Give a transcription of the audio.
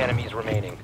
enemies remaining.